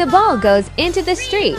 and the ball goes into the street.